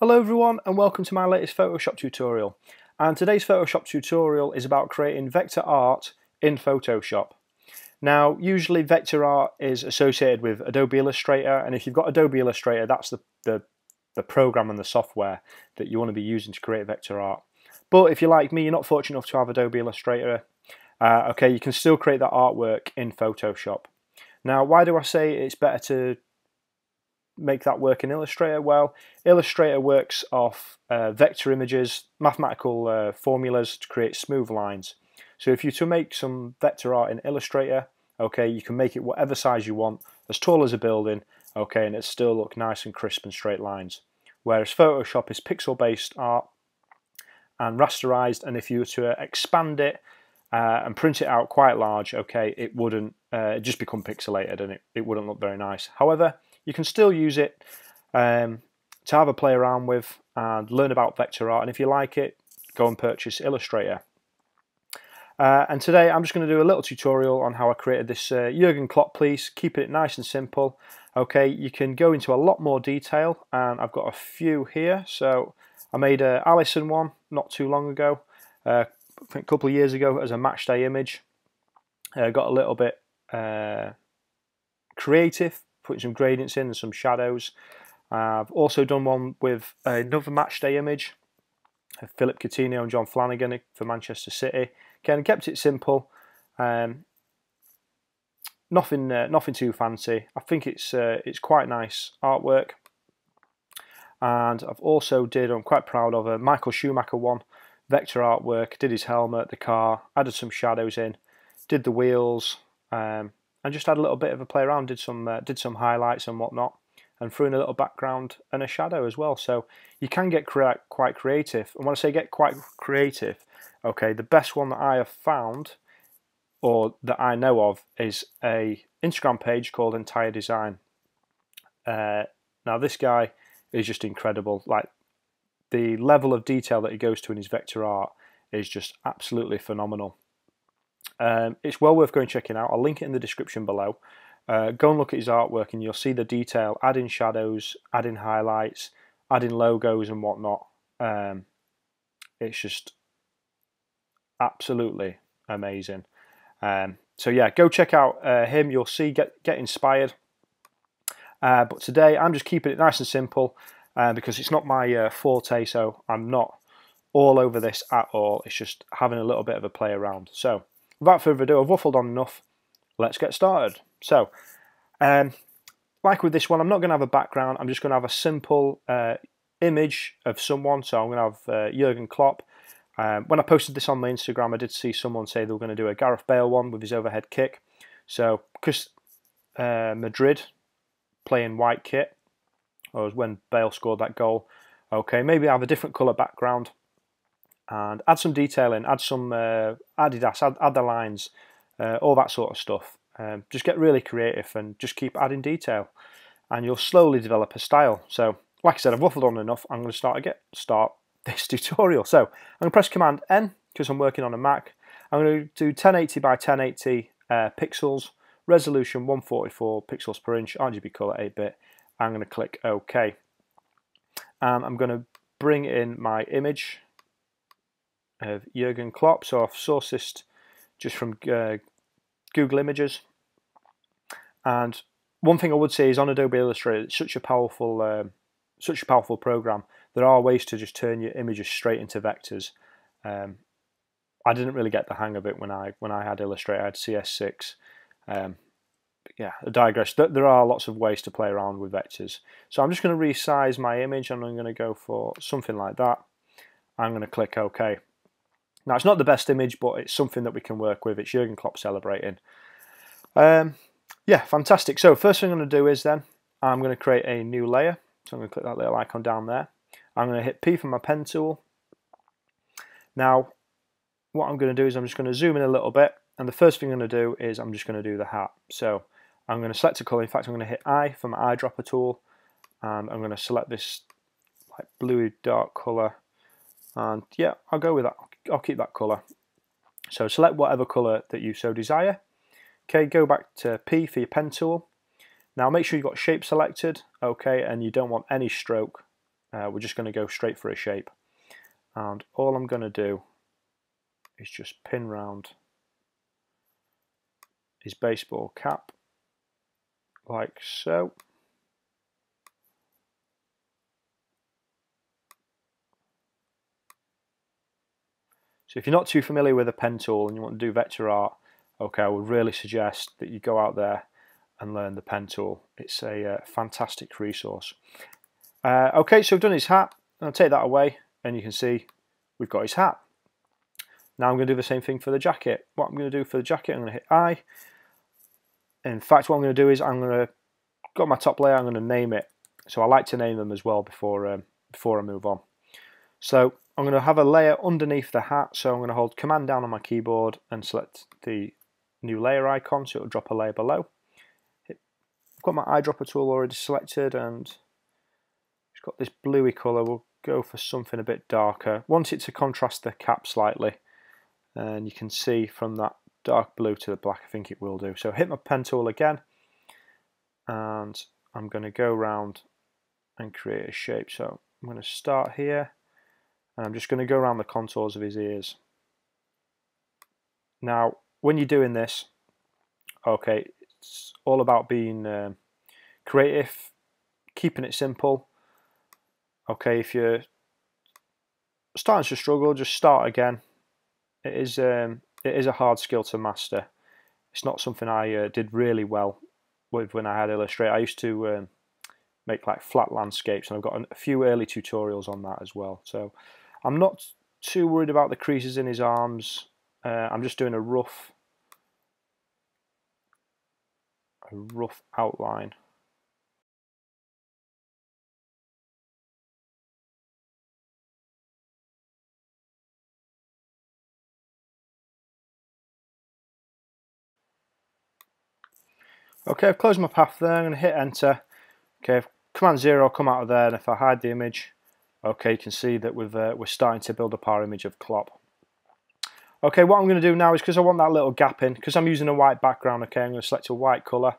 Hello everyone and welcome to my latest Photoshop tutorial. And today's Photoshop tutorial is about creating vector art in Photoshop. Now usually vector art is associated with Adobe Illustrator and if you've got Adobe Illustrator that's the, the, the program and the software that you want to be using to create vector art. But if you're like me, you're not fortunate enough to have Adobe Illustrator, uh, okay, you can still create that artwork in Photoshop. Now, why do I say it's better to make that work in Illustrator? Well, Illustrator works off uh, vector images, mathematical uh, formulas to create smooth lines. So if you to make some vector art in Illustrator, okay, you can make it whatever size you want, as tall as a building, okay, and it still look nice and crisp and straight lines. Whereas Photoshop is pixel-based art and rasterized, and if you were to expand it uh, and print it out quite large, okay, it wouldn't uh, just become pixelated and it, it wouldn't look very nice. However, you can still use it um, to have a play around with and learn about vector art. And if you like it, go and purchase Illustrator. Uh, and today I'm just going to do a little tutorial on how I created this uh, Jurgen Klopp piece, keeping it nice and simple. Okay, you can go into a lot more detail and I've got a few here. So I made a Alisson one not too long ago, uh, a couple of years ago as a match day image. Uh, got a little bit uh, creative putting some gradients in and some shadows. I've also done one with another matchday image, of Philip Coutinho and John Flanagan for Manchester City. Again, kept it simple. Um, nothing, uh, nothing too fancy. I think it's uh, it's quite nice artwork. And I've also did, I'm quite proud of a Michael Schumacher one, vector artwork. Did his helmet, the car, added some shadows in, did the wheels. Um, and just had a little bit of a play around, did some uh, did some highlights and whatnot, and threw in a little background and a shadow as well. So you can get cre quite creative. And when I say get quite creative, okay, the best one that I have found or that I know of is a Instagram page called Entire Design. Uh, now this guy is just incredible. Like the level of detail that he goes to in his vector art is just absolutely phenomenal. Um, it's well worth going checking out. I'll link it in the description below. Uh, go and look at his artwork and you'll see the detail, adding shadows, adding highlights, adding logos and whatnot. Um, it's just absolutely amazing. Um, so yeah, go check out uh, him. You'll see, get get inspired. Uh, but today I'm just keeping it nice and simple uh, because it's not my uh, forte. So I'm not all over this at all. It's just having a little bit of a play around. So without further ado, I've waffled on enough. Let's get started. So, um, like with this one, I'm not going to have a background. I'm just going to have a simple uh, image of someone. So I'm going to have uh, Jurgen Klopp. Um, when I posted this on my Instagram, I did see someone say they were going to do a Gareth Bale one with his overhead kick. So, Chris uh, Madrid playing white kit, or when Bale scored that goal. Okay, maybe I have a different colour background and add some detail in, add some uh, Adidas, add, add the lines, uh, all that sort of stuff. Um, just get really creative and just keep adding detail, and you'll slowly develop a style. So, like I said, I've waffled on enough. I'm going to start again, start this tutorial. So, I'm going to press Command N because I'm working on a Mac. I'm going to do 1080 by 1080 uh, pixels, resolution 144 pixels per inch, RGB color 8-bit. I'm going to click OK, and I'm going to bring in my image of Jurgen Klopp. So I've sourced this just from uh, Google Images. And one thing I would say is on Adobe Illustrator, it's such a powerful, um, such a powerful program. There are ways to just turn your images straight into vectors. Um, I didn't really get the hang of it when I when I had Illustrator. I had CS6. Um, yeah, I digress. There are lots of ways to play around with vectors. So I'm just going to resize my image and I'm going to go for something like that. I'm going to click OK. Now, it's not the best image, but it's something that we can work with. It's Jurgen Klopp celebrating. Um, yeah, fantastic. So first thing I'm going to do is then, I'm going to create a new layer. So I'm going to click that little icon down there. I'm going to hit P for my pen tool. Now, what I'm going to do is I'm just going to zoom in a little bit. And the first thing I'm going to do is I'm just going to do the hat. So I'm going to select a colour. In fact, I'm going to hit I for my eyedropper tool. And I'm going to select this like bluey dark colour. And yeah, I'll go with that. I'll keep that colour. So select whatever colour that you so desire. Okay, go back to P for your pen tool. Now make sure you've got shape selected, okay, and you don't want any stroke uh, we're just going to go straight for a shape. And all I'm going to do is just pin round his baseball cap like so. So if you're not too familiar with a pen tool and you want to do vector art, okay, I would really suggest that you go out there and learn the pen tool. It's a uh, fantastic resource. Uh, okay, so I've done his hat. I'll take that away and you can see we've got his hat. Now I'm going to do the same thing for the jacket. What I'm going to do for the jacket, I'm going to hit I. In fact, what I'm going to do is I'm going to got my top layer. I'm going to name it. So I like to name them as well before um, before I move on. So I'm going to have a layer underneath the hat. So I'm going to hold Command down on my keyboard and select the new layer icon. So it'll drop a layer below. I've got my eyedropper tool already selected and it's got this bluey colour. We'll go for something a bit darker. Want it to contrast the cap slightly and you can see from that dark blue to the black I think it will do. So hit my pen tool again and I'm going to go around and create a shape. So I'm going to start here and I'm just going to go around the contours of his ears. Now when you're doing this, okay, it's all about being um, creative, keeping it simple. Okay, if you're starting to struggle, just start again it is um, it is a hard skill to master. It's not something I uh, did really well with when I had Illustrator. I used to um, make like flat landscapes, and I've got a few early tutorials on that as well. So I'm not too worried about the creases in his arms. Uh, I'm just doing a rough a rough outline. Okay, I've closed my path there. I'm going to hit enter. Okay, Command zero come out of there, and if I hide the image, okay, you can see that we've uh, we're starting to build up our image of Klopp. Okay, what I'm going to do now is because I want that little gap in, because I'm using a white background. Okay, I'm going to select a white colour,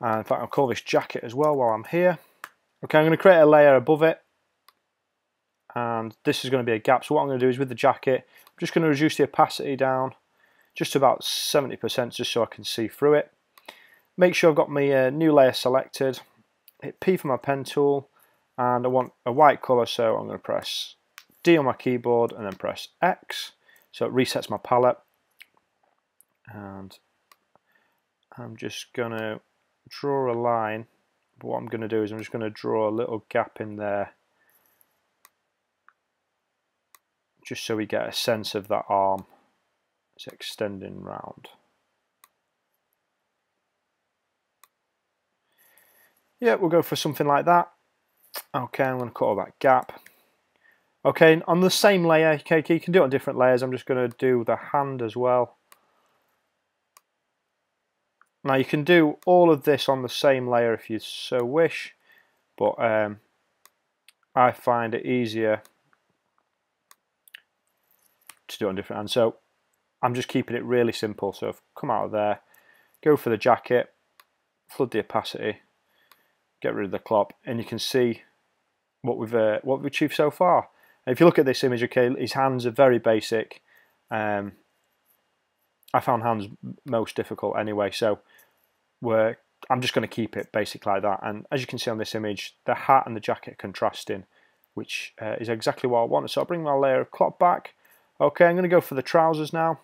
and in fact, I'll call this jacket as well while I'm here. Okay, I'm going to create a layer above it, and this is going to be a gap. So what I'm going to do is with the jacket, I'm just going to reduce the opacity down just about 70%, just so I can see through it. Make sure I've got my uh, new layer selected. Hit P for my pen tool and I want a white colour so I'm going to press D on my keyboard and then press X so it resets my palette and I'm just going to draw a line but what I'm going to do is I'm just going to draw a little gap in there just so we get a sense of that arm it's extending round. Yeah, we'll go for something like that. Okay, I'm going to cut all that gap. Okay, on the same layer, okay, you can do it on different layers. I'm just going to do the hand as well. Now you can do all of this on the same layer if you so wish, but um, I find it easier to do it on different hands. So I'm just keeping it really simple. So I've come out of there, go for the jacket, flood the opacity, get rid of the Klopp, and you can see what we've uh, what we've achieved so far. If you look at this image, okay, his hands are very basic. Um, I found hands most difficult anyway, so we're I'm just going to keep it basic like that. And as you can see on this image, the hat and the jacket contrasting, which uh, is exactly what I wanted. So I'll bring my layer of Klopp back. Okay, I'm going to go for the trousers now.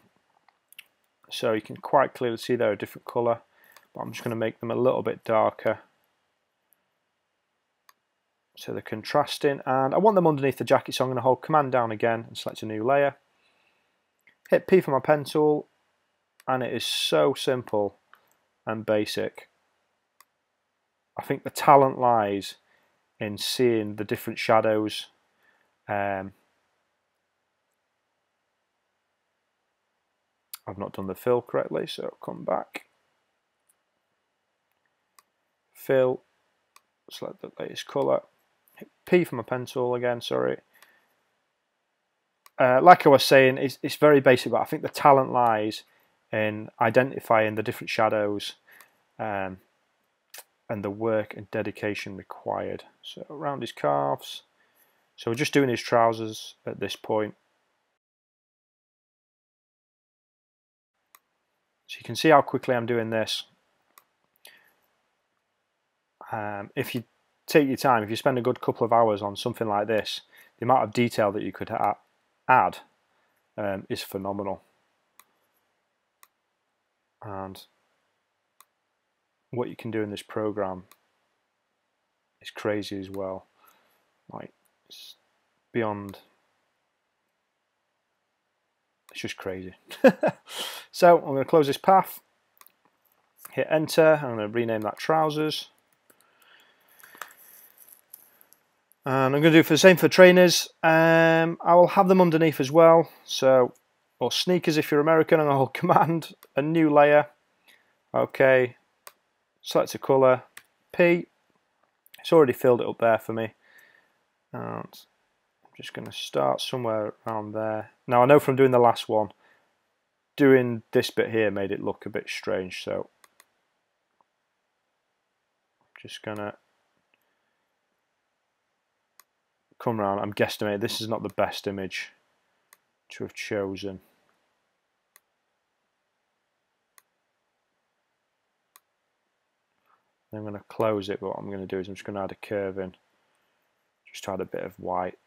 So you can quite clearly see they're a different colour, but I'm just going to make them a little bit darker. So they're contrasting and I want them underneath the jacket so I'm going to hold command down again and select a new layer. Hit P for my pen tool and it is so simple and basic. I think the talent lies in seeing the different shadows um, I've not done the fill correctly so I'll come back fill select the latest colour P for my pen tool again, sorry. Uh, like I was saying, it's, it's very basic, but I think the talent lies in identifying the different shadows um, and the work and dedication required. So around his calves, So we're just doing his trousers at this point. So you can see how quickly I'm doing this. Um, if you take your time, if you spend a good couple of hours on something like this, the amount of detail that you could add um, is phenomenal. And what you can do in this program is crazy as well. Like, it's beyond. It's just crazy. so I'm going to close this path, hit enter, I'm going to rename that trousers. And I'm going to do for the same for trainers. Um, I will have them underneath as well. So, or sneakers if you're American, and I'll command a new layer. Okay, select a colour, P. It's already filled it up there for me. And I'm just going to start somewhere around there. Now I know from doing the last one, doing this bit here made it look a bit strange. So, I'm just going to come around. I'm guesstimating this is not the best image to have chosen. I'm going to close it, but what I'm going to do is I'm just going to add a curve in. Just add a bit of white.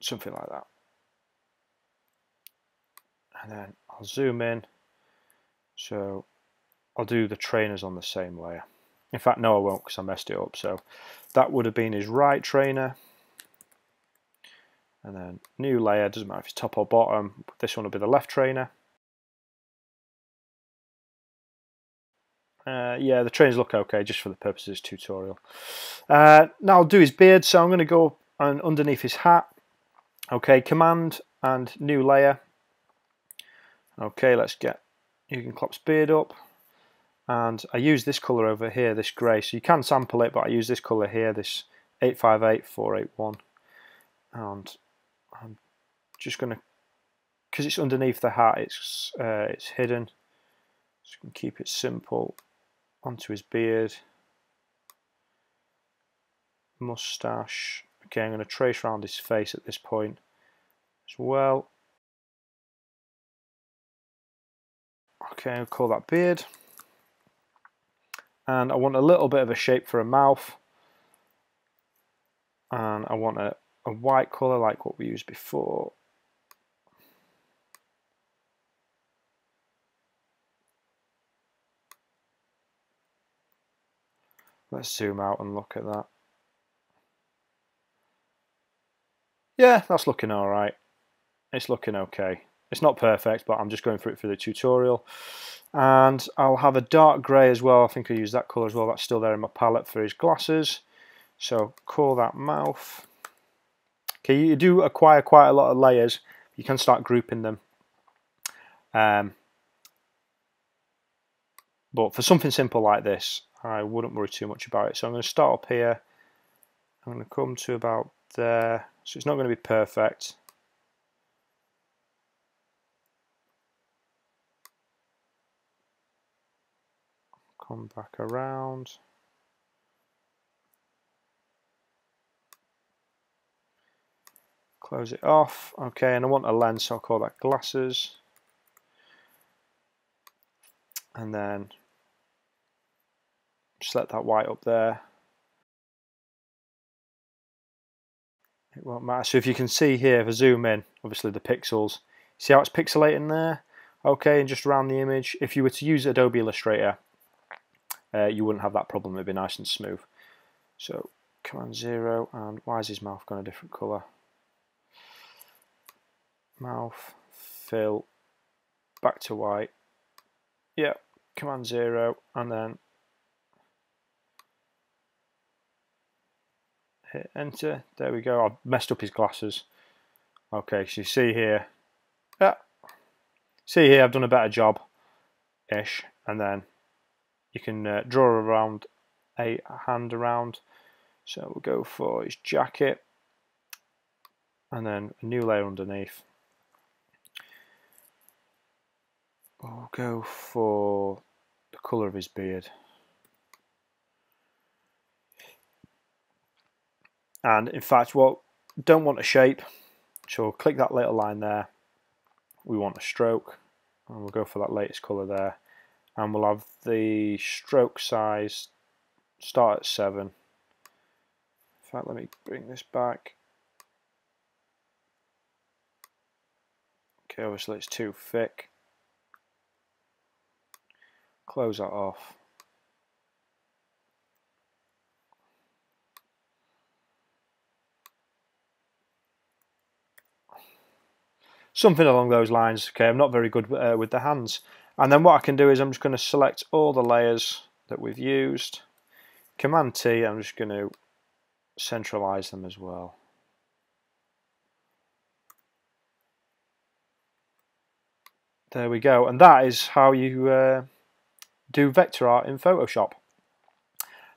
Something like that. And then I'll zoom in. So I'll do the trainers on the same layer. In fact, no, I won't because I messed it up. So that would have been his right trainer. And then new layer, doesn't matter if it's top or bottom. This one will be the left trainer. Uh, yeah, the trainers look okay just for the purposes of this tutorial. Uh, now I'll do his beard, so I'm going to go and underneath his hat. Okay, command and new layer. Okay, let's get Jurgen Klopp's beard up and I use this colour over here, this grey. So you can sample it, but I use this colour here, this 858481. And I'm just going to, because it's underneath the hat, it's uh, it's hidden. Just going to keep it simple. Onto his beard. Moustache. Okay, I'm going to trace around his face at this point as well. Okay, I'll call that beard and I want a little bit of a shape for a mouth. And I want a, a white colour like what we used before. Let's zoom out and look at that. Yeah that's looking alright it's looking okay it's not perfect but I'm just going through it for the tutorial. And I'll have a dark grey as well. I think I use that colour as well. That's still there in my palette for his glasses. So call that mouth. Okay you do acquire quite a lot of layers. You can start grouping them. Um, but for something simple like this I wouldn't worry too much about it. So I'm going to start up here. I'm going to come to about there. So it's not going to be perfect come back around. Close it off. Okay, and I want a lens, so I'll call that glasses. And then just let that white up there. It won't matter. So if you can see here, if I zoom in, obviously the pixels, see how it's pixelating there? Okay, and just around the image. If you were to use Adobe Illustrator, uh, you wouldn't have that problem. It'd be nice and smooth. So command zero, and why is his mouth gone a different colour? Mouth, fill, back to white. Yeah, command zero, and then hit enter. There we go. I've messed up his glasses. Okay, so you see here, yeah, see here I've done a better job, ish, and then you can uh, draw around a hand around. So we'll go for his jacket. And then a new layer underneath. We'll go for the colour of his beard. And in fact, what don't want a shape, so we'll click that little line there. We want a stroke, and we'll go for that latest colour there. And we'll have the stroke size start at 7. In fact, let me bring this back. Okay, obviously it's too thick. Close that off. something along those lines. Okay, I'm not very good uh, with the hands. And then what I can do is I'm just going to select all the layers that we've used. Command T, I'm just going to centralize them as well. There we go, and that is how you uh, do vector art in Photoshop.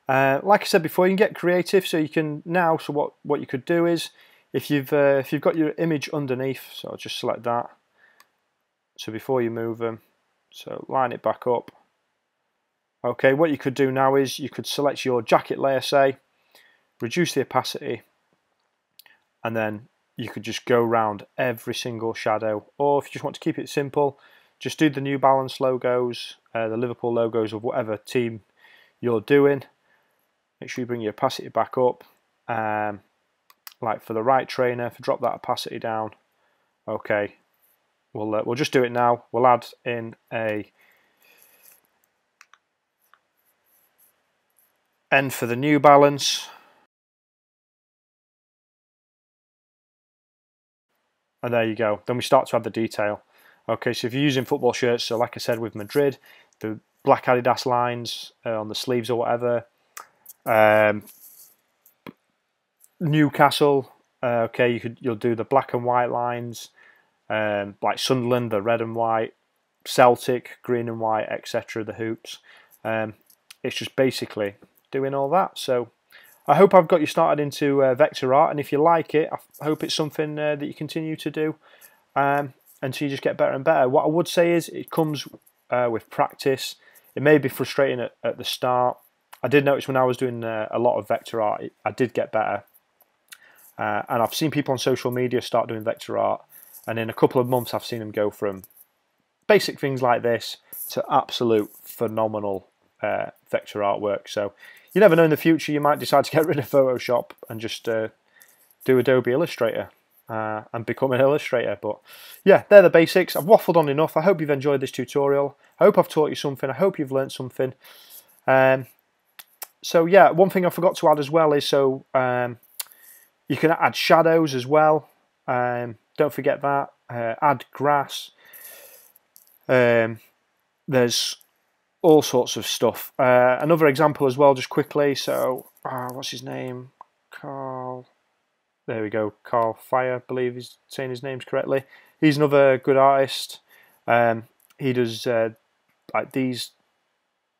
Uh, like I said before, you can get creative, so you can now. So what what you could do is if you've uh, if you've got your image underneath, so I'll just select that. So before you move them, so line it back up. Okay, what you could do now is you could select your jacket layer, say, reduce the opacity, and then you could just go around every single shadow. Or if you just want to keep it simple, just do the New Balance logos, uh, the Liverpool logos of whatever team you're doing. Make sure you bring your opacity back up. Um, like for the right trainer, if I drop that opacity down, okay, we'll uh, we'll just do it now. We'll add in a N for the New Balance. And there you go. Then we start to add the detail. Okay, so if you're using football shirts, so like I said with Madrid, the black Adidas lines uh, on the sleeves or whatever, um, Newcastle, uh, okay, you could you'll do the black and white lines, um, like Sunderland, the red and white, Celtic, green and white, etc. The hoops. Um, it's just basically doing all that. So I hope I've got you started into uh, vector art, and if you like it, I hope it's something uh, that you continue to do um, until you just get better and better. What I would say is it comes uh, with practice. It may be frustrating at, at, the start. I did notice when I was doing uh, a lot of vector art, I did get better. Uh, and I've seen people on social media start doing vector art, and in a couple of months, I've seen them go from basic things like this to absolute phenomenal uh, vector artwork. So you never know in the future, you might decide to get rid of Photoshop and just uh, do Adobe Illustrator. Uh, and become an illustrator. But yeah, they're the basics. I've waffled on enough. I hope you've enjoyed this tutorial. I hope I've taught you something. I hope you've learned something. Um, so yeah, one thing I forgot to add as well is so um, you can add shadows as well. Um, don't forget that. Uh, add grass. Um, there's all sorts of stuff. Uh, another example as well, just quickly. So, uh, what's his name? Carl. There we go. Karl Thyer, I believe he's saying his names correctly. He's another good artist. Um, he does uh, like these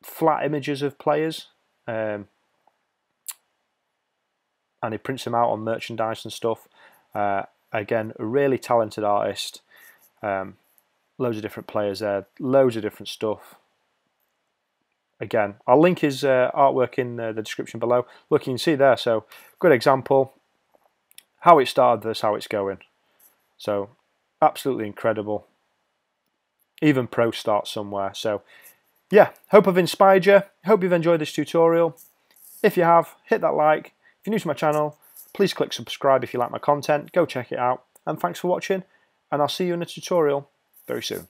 flat images of players. Um, and he prints them out on merchandise and stuff. Uh, again, a really talented artist. Um, loads of different players there, loads of different stuff. Again, I'll link his uh, artwork in uh, the description below. Look, you can see there. So, good example. How it started versus how it's going. So, absolutely incredible. Even pro starts somewhere. So, yeah, hope I've inspired you. Hope you've enjoyed this tutorial. If you have, hit that like if you're new to my channel, please click subscribe if you like my content. Go check it out. And thanks for watching. And I'll see you in a tutorial very soon.